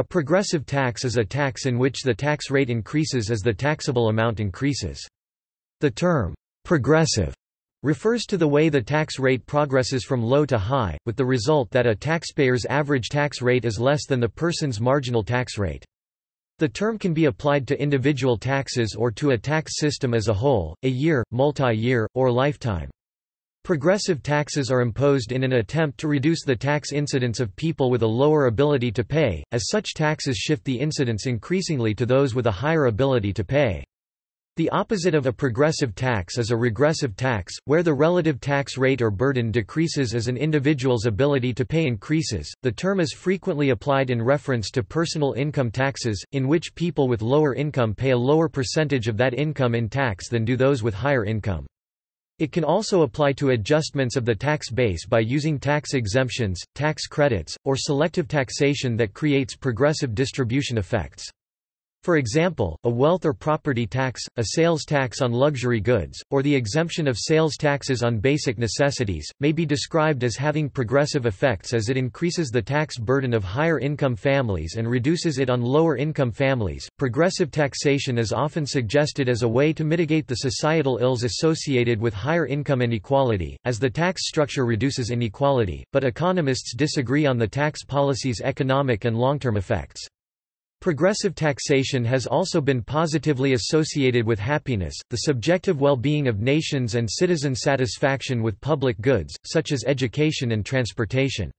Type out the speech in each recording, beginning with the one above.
A progressive tax is a tax in which the tax rate increases as the taxable amount increases. The term, progressive, refers to the way the tax rate progresses from low to high, with the result that a taxpayer's average tax rate is less than the person's marginal tax rate. The term can be applied to individual taxes or to a tax system as a whole, a year, multi-year, or lifetime. Progressive taxes are imposed in an attempt to reduce the tax incidence of people with a lower ability to pay, as such taxes shift the incidence increasingly to those with a higher ability to pay. The opposite of a progressive tax is a regressive tax, where the relative tax rate or burden decreases as an individual's ability to pay increases. The term is frequently applied in reference to personal income taxes, in which people with lower income pay a lower percentage of that income in tax than do those with higher income. It can also apply to adjustments of the tax base by using tax exemptions, tax credits, or selective taxation that creates progressive distribution effects. For example, a wealth or property tax, a sales tax on luxury goods, or the exemption of sales taxes on basic necessities, may be described as having progressive effects as it increases the tax burden of higher income families and reduces it on lower income families. Progressive taxation is often suggested as a way to mitigate the societal ills associated with higher income inequality, as the tax structure reduces inequality, but economists disagree on the tax policy's economic and long-term effects. Progressive taxation has also been positively associated with happiness, the subjective well-being of nations and citizen satisfaction with public goods, such as education and transportation.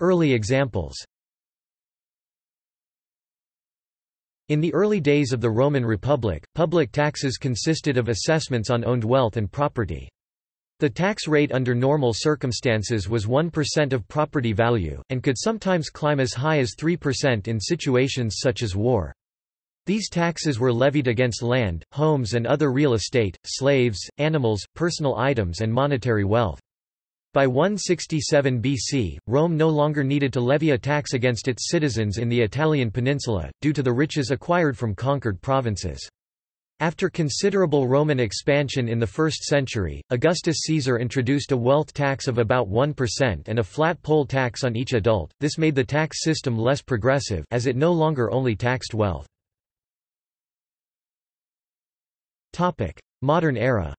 Early examples In the early days of the Roman Republic, public taxes consisted of assessments on owned wealth and property. The tax rate under normal circumstances was 1% of property value, and could sometimes climb as high as 3% in situations such as war. These taxes were levied against land, homes and other real estate, slaves, animals, personal items and monetary wealth. By 167 BC, Rome no longer needed to levy a tax against its citizens in the Italian peninsula, due to the riches acquired from conquered provinces. After considerable Roman expansion in the 1st century, Augustus Caesar introduced a wealth tax of about 1% and a flat poll tax on each adult. This made the tax system less progressive as it no longer only taxed wealth. Modern era.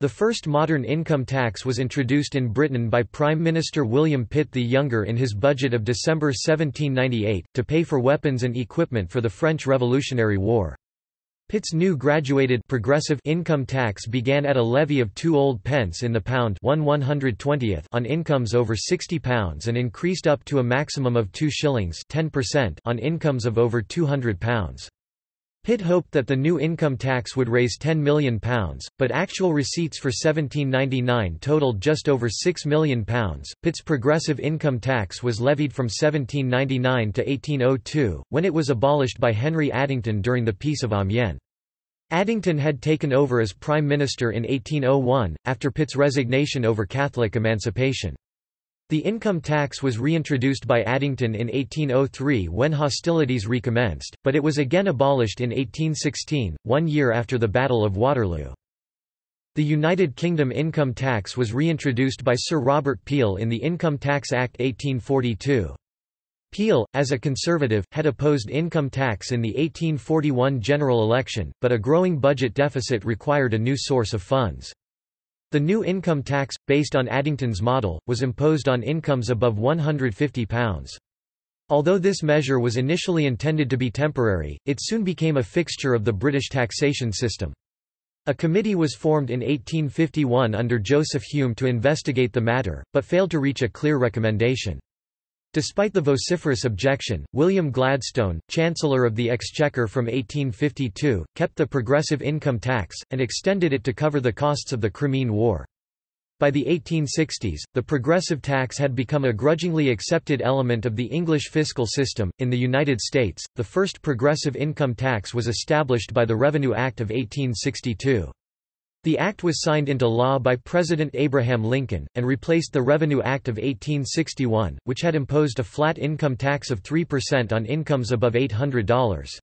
The first modern income tax was introduced in Britain by Prime Minister William Pitt the Younger in his budget of December 1798, to pay for weapons and equipment for the French Revolutionary War. Pitt's new graduated progressive income tax began at a levy of 2 old pence in the pound 1 120th on incomes over £60 and increased up to a maximum of 2 shillings 10% on incomes of over £200. Pitt hoped that the new income tax would raise £10 million, but actual receipts for 1799 totaled just over £6 million. Pitt's progressive income tax was levied from 1799 to 1802, when it was abolished by Henry Addington during the Peace of Amiens. Addington had taken over as Prime Minister in 1801, after Pitt's resignation over Catholic emancipation. The income tax was reintroduced by Addington in 1803 when hostilities recommenced, but it was again abolished in 1816, one year after the Battle of Waterloo. The United Kingdom income tax was reintroduced by Sir Robert Peel in the Income Tax Act 1842. Peel, as a conservative, had opposed income tax in the 1841 general election, but a growing budget deficit required a new source of funds. The new income tax, based on Addington's model, was imposed on incomes above £150. Although this measure was initially intended to be temporary, it soon became a fixture of the British taxation system. A committee was formed in 1851 under Joseph Hume to investigate the matter, but failed to reach a clear recommendation. Despite the vociferous objection, William Gladstone, Chancellor of the Exchequer from 1852, kept the progressive income tax, and extended it to cover the costs of the Crimean War. By the 1860s, the progressive tax had become a grudgingly accepted element of the English fiscal system. In the United States, the first progressive income tax was established by the Revenue Act of 1862. The act was signed into law by President Abraham Lincoln, and replaced the Revenue Act of 1861, which had imposed a flat income tax of 3% on incomes above $800.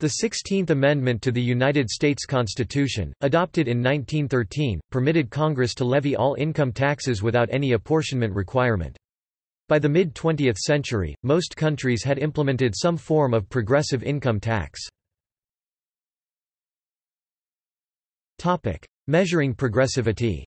The Sixteenth Amendment to the United States Constitution, adopted in 1913, permitted Congress to levy all income taxes without any apportionment requirement. By the mid-20th century, most countries had implemented some form of progressive income tax. Measuring progressivity.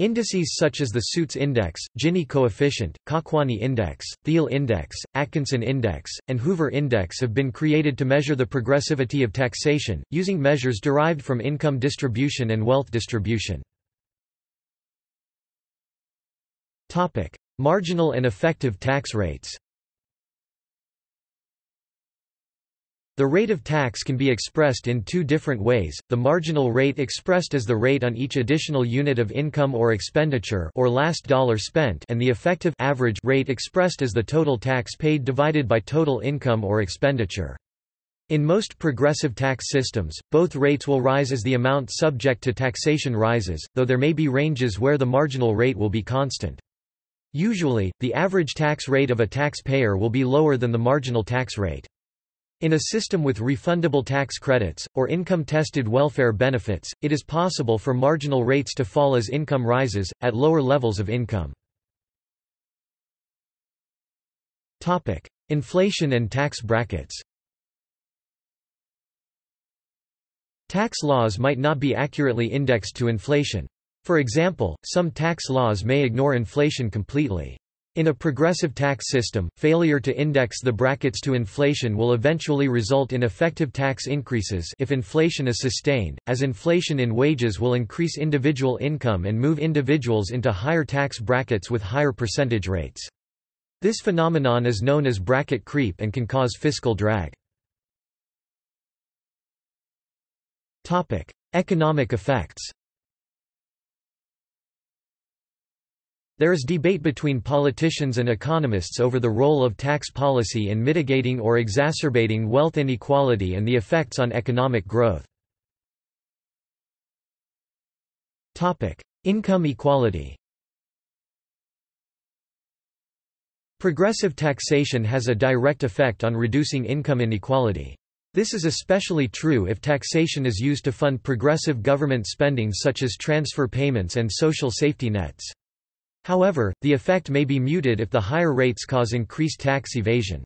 Indices such as the Suits Index, Gini coefficient, Kakwani Index, Theil Index, Atkinson Index, and Hoover Index have been created to measure the progressivity of taxation, using measures derived from income distribution and wealth distribution. Marginal and effective tax rates The rate of tax can be expressed in two different ways, the marginal rate expressed as the rate on each additional unit of income or expenditure or last dollar spent and the effective average rate expressed as the total tax paid divided by total income or expenditure. In most progressive tax systems, both rates will rise as the amount subject to taxation rises, though there may be ranges where the marginal rate will be constant. Usually, the average tax rate of a taxpayer will be lower than the marginal tax rate. In a system with refundable tax credits, or income-tested welfare benefits, it is possible for marginal rates to fall as income rises, at lower levels of income. Inflation and tax brackets Tax laws might not be accurately indexed to inflation. For example, some tax laws may ignore inflation completely. In a progressive tax system, failure to index the brackets to inflation will eventually result in effective tax increases if inflation is sustained, as inflation in wages will increase individual income and move individuals into higher tax brackets with higher percentage rates. This phenomenon is known as bracket creep and can cause fiscal drag. Economic effects There is debate between politicians and economists over the role of tax policy in mitigating or exacerbating wealth inequality and the effects on economic growth. Income equality Progressive taxation has a direct effect on reducing income inequality. This is especially true if taxation is used to fund progressive government spending such as transfer payments and social safety nets. However, the effect may be muted if the higher rates cause increased tax evasion.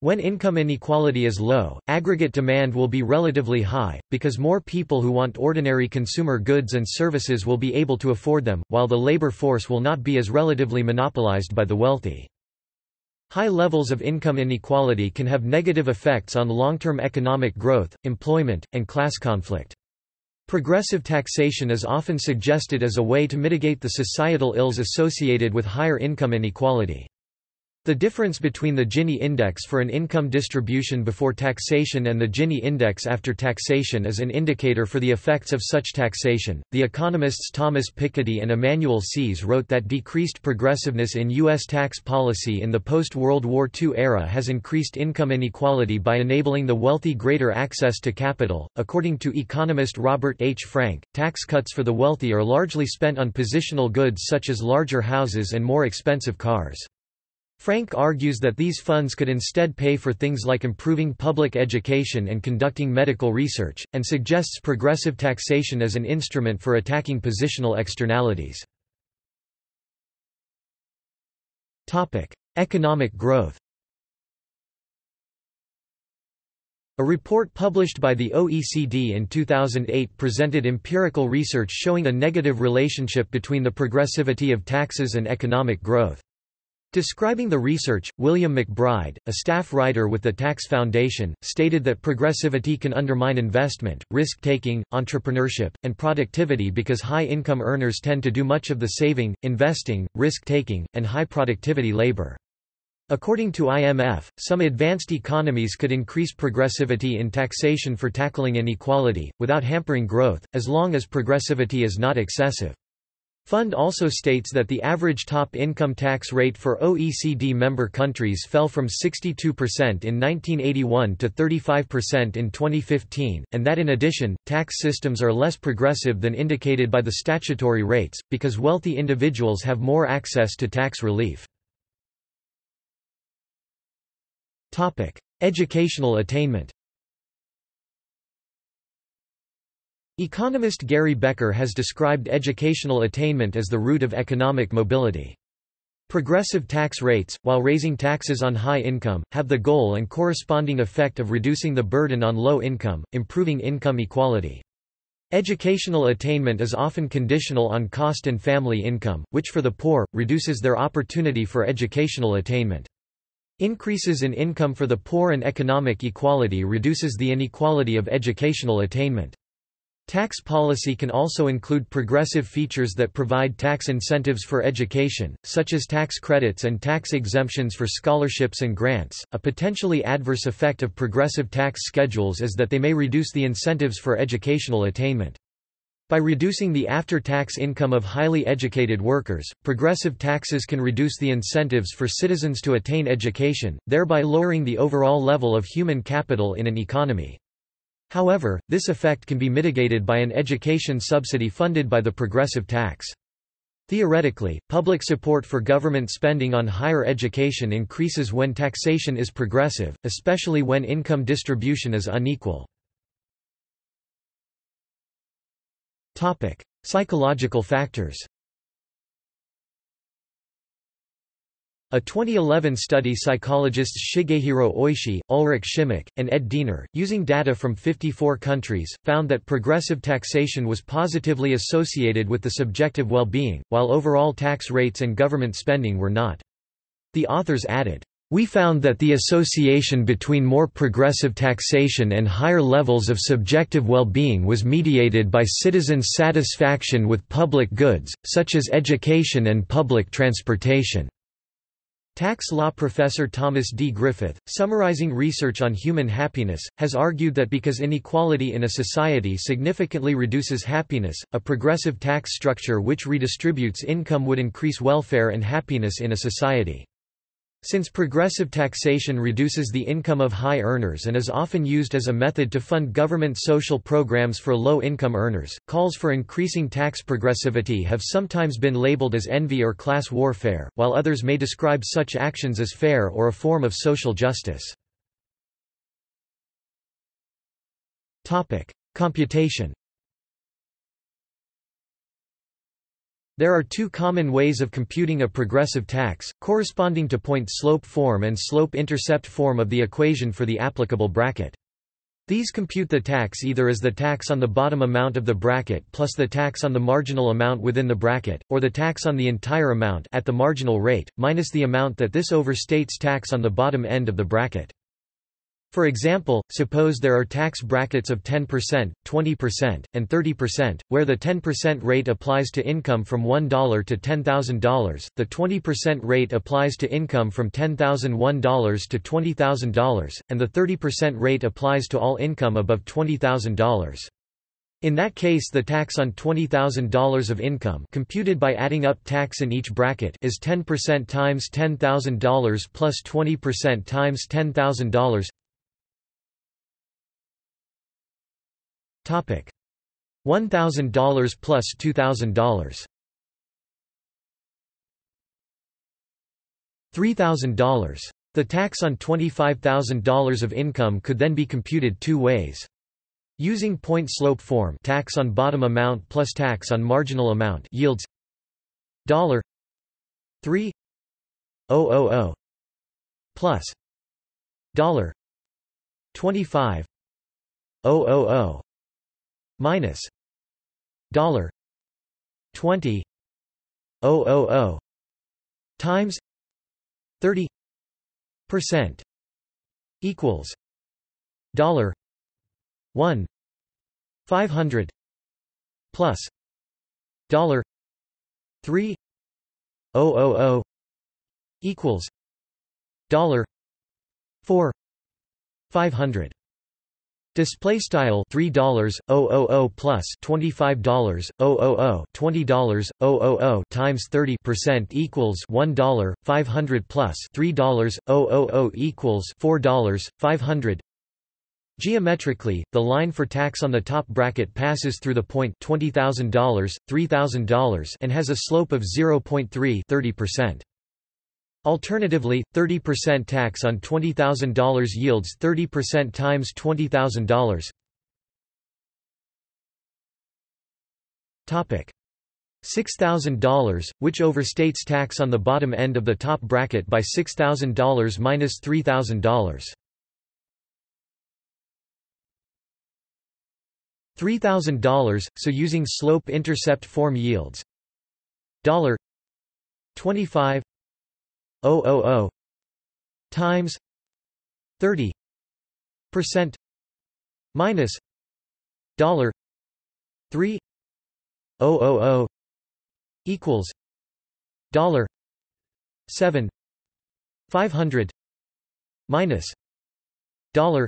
When income inequality is low, aggregate demand will be relatively high, because more people who want ordinary consumer goods and services will be able to afford them, while the labor force will not be as relatively monopolized by the wealthy. High levels of income inequality can have negative effects on long-term economic growth, employment, and class conflict. Progressive taxation is often suggested as a way to mitigate the societal ills associated with higher income inequality. The difference between the Gini index for an income distribution before taxation and the Gini index after taxation is an indicator for the effects of such taxation. The economists Thomas Piketty and Emmanuel Saez wrote that decreased progressiveness in U.S. tax policy in the post World War II era has increased income inequality by enabling the wealthy greater access to capital. According to economist Robert H. Frank, tax cuts for the wealthy are largely spent on positional goods such as larger houses and more expensive cars. Frank argues that these funds could instead pay for things like improving public education and conducting medical research, and suggests progressive taxation as an instrument for attacking positional externalities. Economic growth A report published by the OECD in 2008 presented empirical research showing a negative relationship between the progressivity of taxes and economic growth. Describing the research, William McBride, a staff writer with the Tax Foundation, stated that progressivity can undermine investment, risk-taking, entrepreneurship, and productivity because high-income earners tend to do much of the saving, investing, risk-taking, and high-productivity labor. According to IMF, some advanced economies could increase progressivity in taxation for tackling inequality, without hampering growth, as long as progressivity is not excessive. Fund also states that the average top income tax rate for OECD member countries fell from 62% in 1981 to 35% in 2015, and that in addition, tax systems are less progressive than indicated by the statutory rates, because wealthy individuals have more access to tax relief. Educational attainment. Economist Gary Becker has described educational attainment as the root of economic mobility. Progressive tax rates, while raising taxes on high income, have the goal and corresponding effect of reducing the burden on low income, improving income equality. Educational attainment is often conditional on cost and family income, which for the poor, reduces their opportunity for educational attainment. Increases in income for the poor and economic equality reduces the inequality of educational attainment. Tax policy can also include progressive features that provide tax incentives for education, such as tax credits and tax exemptions for scholarships and grants. A potentially adverse effect of progressive tax schedules is that they may reduce the incentives for educational attainment. By reducing the after-tax income of highly educated workers, progressive taxes can reduce the incentives for citizens to attain education, thereby lowering the overall level of human capital in an economy. However, this effect can be mitigated by an education subsidy funded by the progressive tax. Theoretically, public support for government spending on higher education increases when taxation is progressive, especially when income distribution is unequal. Psychological factors. A 2011 study psychologists Shigehiro Oishi, Ulrich Schimmack, and Ed Diener, using data from 54 countries, found that progressive taxation was positively associated with the subjective well-being, while overall tax rates and government spending were not. The authors added, we found that the association between more progressive taxation and higher levels of subjective well-being was mediated by citizens' satisfaction with public goods, such as education and public transportation. Tax law professor Thomas D. Griffith, summarizing research on human happiness, has argued that because inequality in a society significantly reduces happiness, a progressive tax structure which redistributes income would increase welfare and happiness in a society. Since progressive taxation reduces the income of high earners and is often used as a method to fund government social programs for low-income earners, calls for increasing tax progressivity have sometimes been labeled as envy or class warfare, while others may describe such actions as fair or a form of social justice. Computation There are two common ways of computing a progressive tax, corresponding to point-slope form and slope-intercept form of the equation for the applicable bracket. These compute the tax either as the tax on the bottom amount of the bracket plus the tax on the marginal amount within the bracket, or the tax on the entire amount at the marginal rate, minus the amount that this overstates tax on the bottom end of the bracket. For example, suppose there are tax brackets of 10%, 20%, and 30%, where the 10% rate applies to income from $1 to $10,000, the 20% rate applies to income from $10,001 to $20,000, and the 30% rate applies to all income above $20,000. In that case the tax on $20,000 of income computed by adding up tax in each bracket is 10% times $10,000 plus 20% times $10,000 Topic: $1,000 plus $2,000. $3,000. The tax on $25,000 of income could then be computed two ways. Using point-slope form tax on bottom amount plus tax on marginal amount yields dollar 3 plus dollar 25 minus dollar twenty oh oh oh times thirty percent equals dollar one five hundred plus dollar three oh oh oh equals dollar four five hundred Display style three dollars oh oh oh plus twenty five dollars oh oh oh, twenty dollars times thirty percent equals one dollar five hundred plus three dollars equals four dollars five hundred. Geometrically, the line for tax on the top bracket passes through the point twenty thousand dollars, three thousand dollars, and has a slope of 0.3 30 percent. Alternatively, 30% tax on $20,000 yields 30% times $20,000. Topic: $6,000, which overstates tax on the bottom end of the top bracket by $6,000 minus $3,000. $3,000, so using slope-intercept form yields dollar 25 000 times 30 percent minus dollar 3 000 equals dollar 7 500 minus dollar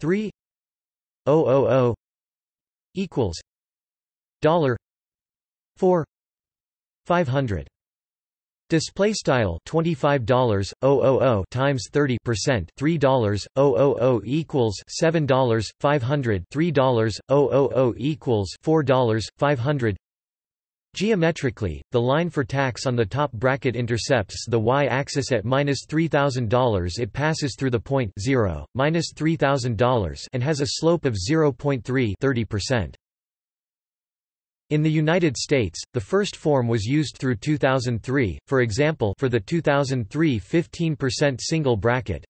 3 000 equals dollar 4 500 Display style $25 times 30 percent $3 equals $7 500 $3 equals $4 500 Geometrically, the line for tax on the top bracket intercepts the y-axis at minus $3,000 it passes through the point 0, minus $3,000 and has a slope of 0.3 30%. In the United States, the first form was used through 2003, for example for the 2003 15% single bracket.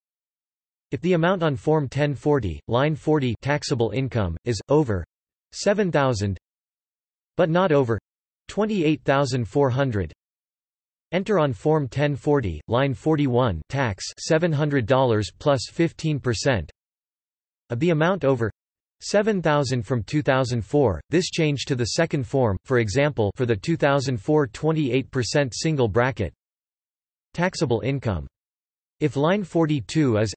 If the amount on Form 1040, line 40 taxable income, is, over 7,000 but not over 28,400 Enter on Form 1040, line 41 tax $700 plus 15% of the amount over 7,000 from 2004. This changed to the second form, for example, for the 2004 28% single bracket taxable income. If line 42 is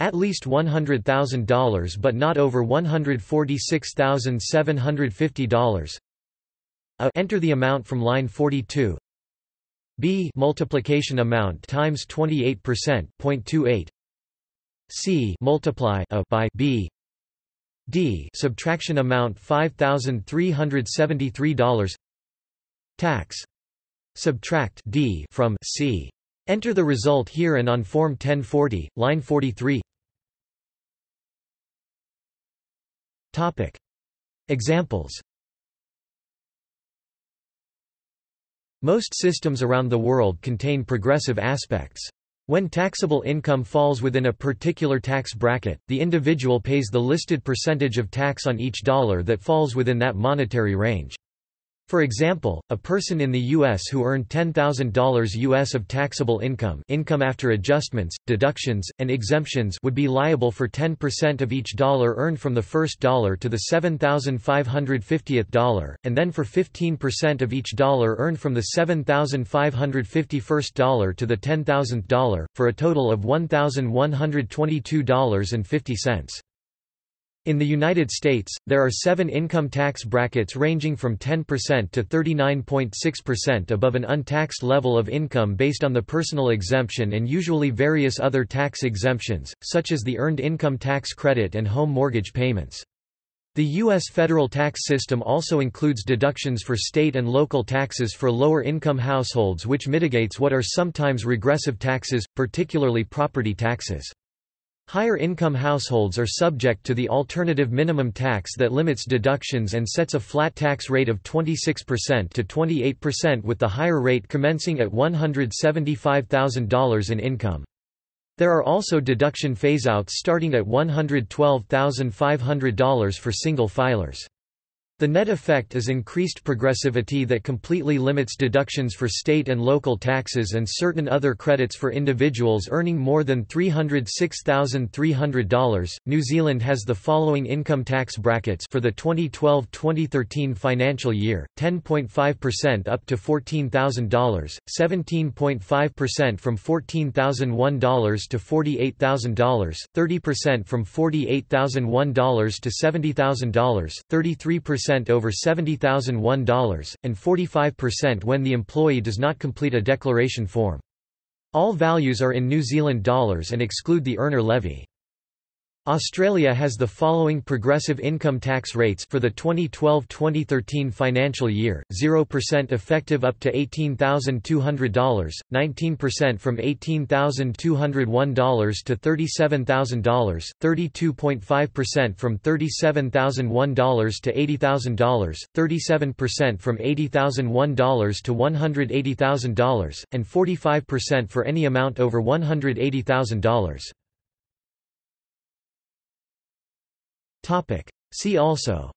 at least $100,000 but not over $146,750 a enter the amount from line 42 b multiplication amount times 28% 0.28 c multiply a by b d subtraction amount $5373 tax. Subtract d from c. Enter the result here and on form 1040 line 43 topic. Examples. Most systems around the world contain progressive aspects. When taxable income falls within a particular tax bracket, the individual pays the listed percentage of tax on each dollar that falls within that monetary range. For example, a person in the U.S. who earned $10,000 U.S. of taxable income income after adjustments, deductions, and exemptions would be liable for 10% of each dollar earned from the first dollar to the 7,550th dollar, and then for 15% of each dollar earned from the 7,551st dollar to the 10,000th dollar, for a total of $1,122.50. In the United States, there are seven income tax brackets ranging from 10% to 39.6% above an untaxed level of income based on the personal exemption and usually various other tax exemptions, such as the Earned Income Tax Credit and home mortgage payments. The U.S. federal tax system also includes deductions for state and local taxes for lower-income households which mitigates what are sometimes regressive taxes, particularly property taxes. Higher income households are subject to the alternative minimum tax that limits deductions and sets a flat tax rate of 26% to 28% with the higher rate commencing at $175,000 in income. There are also deduction phaseouts starting at $112,500 for single filers. The net effect is increased progressivity that completely limits deductions for state and local taxes and certain other credits for individuals earning more than $306,300. New Zealand has the following income tax brackets for the 2012-2013 financial year: 10.5% up to $14,000, 17.5% from $14,001 to $48,000, 30% from $48,001 to $70,000, 33% over $70,001, and 45% when the employee does not complete a declaration form. All values are in New Zealand dollars and exclude the earner levy. Australia has the following progressive income tax rates for the 2012-2013 financial year, 0% effective up to $18,200, 19% from $18,201 to $37,000, 32.5% from $37,001 to $80,000, 37% from $80,001 to $180,000, and 45% for any amount over $180,000. Topic. See also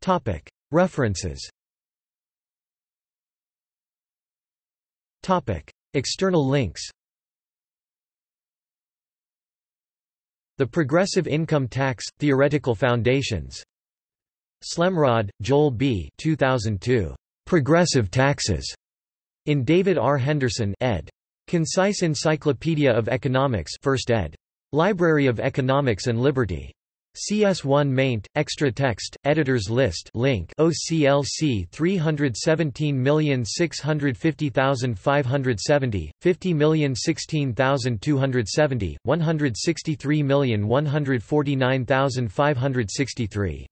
Topic. References Topic. External links The Progressive Income Tax – Theoretical Foundations Slemrod, Joel B. 2002. Progressive Taxes. In David R. Henderson ed. Concise Encyclopedia of Economics 1st ed. Library of Economics and Liberty. CS1 maint, extra text, editors list link OCLC 317650570, 50016270, 163149563